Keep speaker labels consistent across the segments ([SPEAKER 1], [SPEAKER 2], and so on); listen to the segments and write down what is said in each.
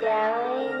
[SPEAKER 1] Dally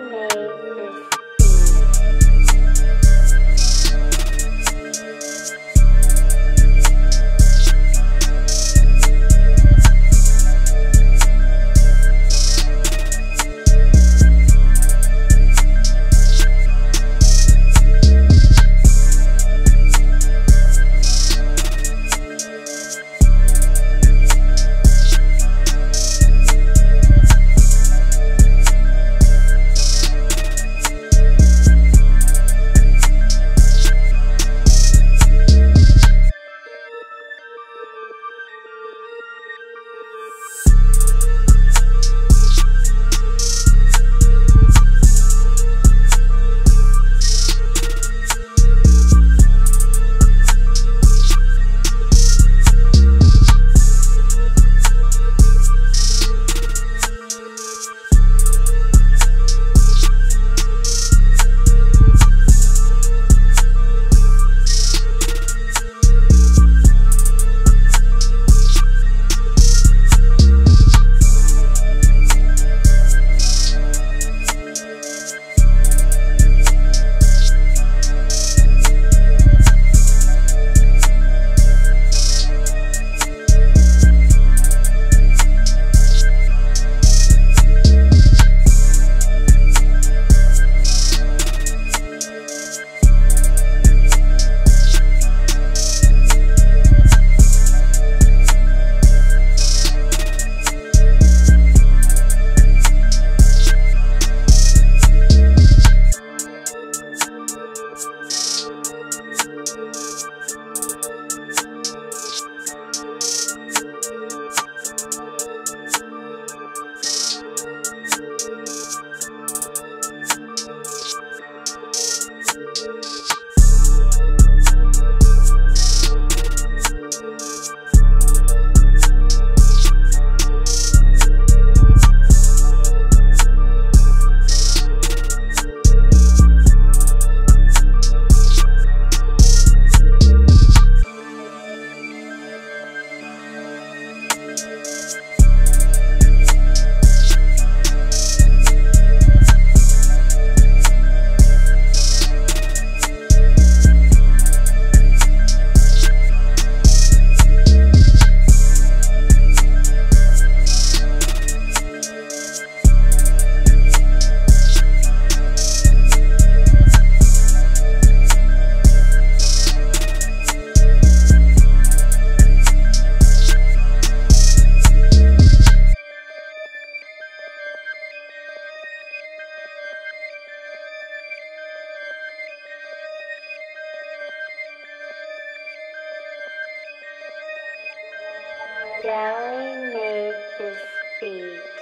[SPEAKER 1] Dally made this beat.